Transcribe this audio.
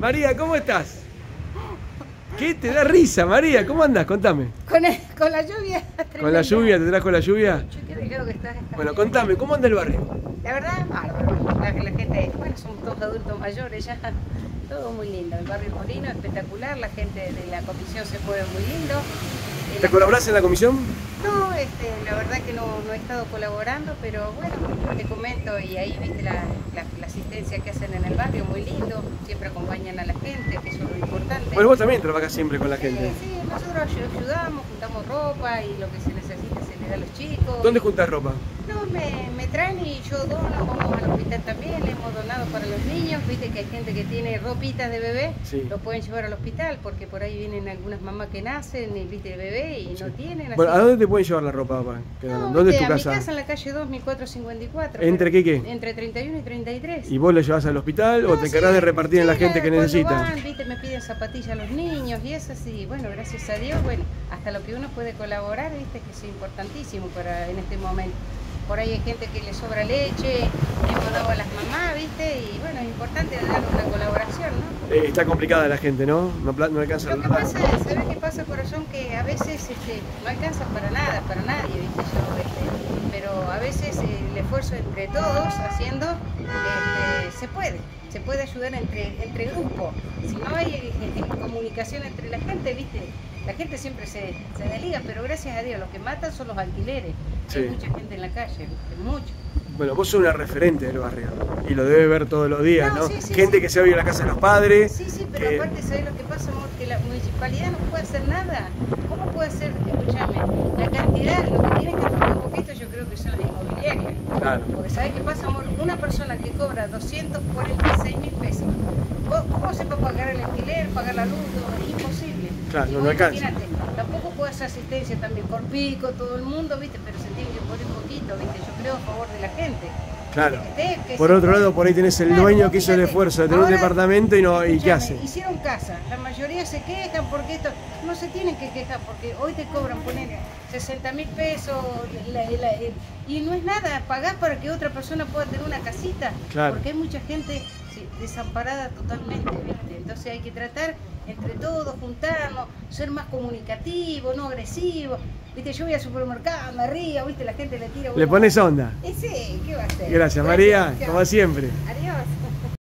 María, ¿cómo estás? ¿Qué te da risa, María? ¿Cómo andas? Contame. Con, el- con la lluvia. ¿Con la lluvia? ¿Te trajo la lluvia? Yo creo que Bueno, bien. contame, ¿cómo anda el barrio? La verdad es bárbaro. La, la gente, bueno, somos todos adultos mayores ya. Todo muy lindo. El barrio Molino espectacular. La gente de la comisión se mueve muy lindo. ¿Te la- colaborás en la comisión? No, este, la verdad que no, no he estado colaborando, pero bueno, te comento y ahí viste la, la- la asistencia que hacen en el barrio, muy lindo. Siempre acompañan a la gente, que eso es lo importante. Bueno, vos también trabajás siempre con la gente. Sí, sí, nosotros ayu- ayudamos, juntamos ropa y lo que se necesita se le da a los chicos. ¿Dónde juntas ropa? No, me, me traen y yo dono, vamos al hospital también, para los niños, viste que hay gente que tiene ropitas de bebé, Sí. lo pueden llevar al hospital porque por ahí vienen algunas mamás que nacen y viste de bebé y no tienen. así Bueno, ¿a dónde te pueden llevar la ropa, papá? No, ¿Dónde es tu a casa? mi casa en la calle 2, 1454. ¿Entre qué, qué? Entre 31 y 33. ¿Y vos le llevas al hospital o te sí, encargás de repartir en la gente que necesita? van, viste, me piden zapatillas a los niños y eso sí, bueno, gracias a Dios, bueno, hasta lo que uno puede colaborar, viste, que es importantísimo para en este momento. Por ahí hay gente que le sobra leche, hemos dado a las mamás, viste, y bueno, es importante dar una colaboración, ¿no? Eh, está complicada la gente, ¿no? No, no alcanza Lo que pasa es, ¿sabes qué pasa, corazón? Que a veces este, no alcanza para nada, para nadie, ¿viste? Yo, este, pero a veces el esfuerzo entre todos haciendo este, se puede, se puede ayudar entre, entre grupos. Si no hay eh, comunicación entre la gente, ¿viste? La gente siempre se, se desliga, pero gracias a Dios, los que matan son los alquileres. Sí. Hay mucha gente en la calle, ¿viste? Mucho. Bueno, vos sos una referente del barrio y lo debes ver todos los días, No, ¿no? sí, sí, gente que se va a ir a la casa de los padres. Sí, sí, pero que- aparte, ¿sabes lo que pasa, amor? Que la municipalidad no puede hacer nada. ¿Cómo puede hacer, escúchame, la cantidad, lo que tiene que hacer un poquito, yo creo que son las inmobiliarias. Claro. Porque ¿sabes qué pasa, amor? Persona que cobra 246 mil pesos, ¿vos- ¿cómo se puede pagar el alquiler, pagar la luz? Es imposible. Claro, no vos alcanza. imagínate, tampoco puede hacer asistencia también por pico, todo el mundo, ¿viste? Pero se tiene que poner un poquito, ¿viste? Yo creo a favor de la gente. Claro. Por otro lado, por ahí tenés el Claro, dueño que hizo el esfuerzo de tener un departamento y no y qué hace. Hicieron casa, la mayoría se quejan porque esto, no se tienen que quejar porque hoy te cobran poner 60 mil pesos la- la- el- y no es nada, pagás para que otra persona pueda tener una casita, Claro. porque hay mucha gente desamparada totalmente, ¿viste? entonces hay que tratar entre todos, juntarnos, ser más comunicativos, no agresivos, viste, yo voy al supermercado, me río, viste, la gente le tira Le pones onda. Eh, sí, Gracias, María, como siempre.